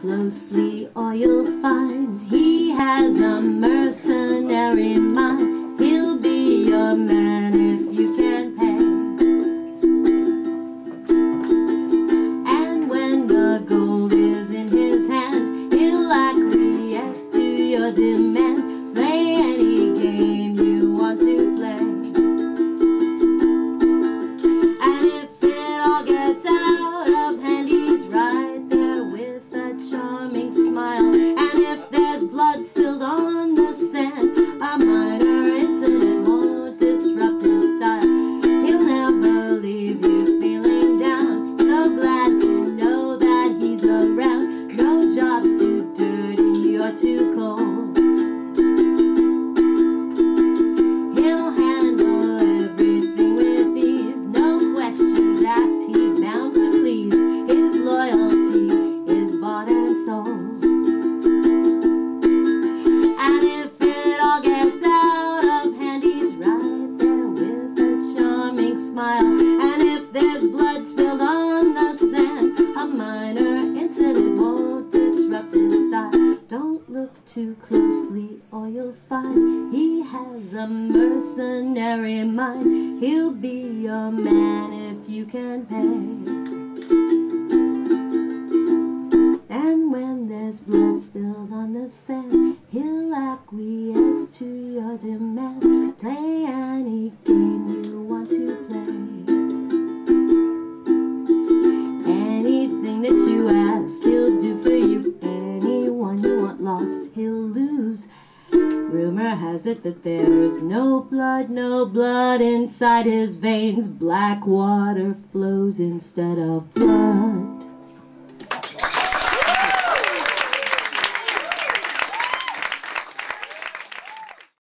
closely or you'll find he has a mercenary mind. There's blood spilled on the sand, a minor incident won't disrupt his style. Don't look too closely or you'll find he has a mercenary mind. He'll be your man if you can pay. And when there's blood spilled on the sand, he'll acquiesce to your demand. Lost, he'll lose. Rumor has it that there's no blood, no blood inside his veins. Black water flows instead of blood.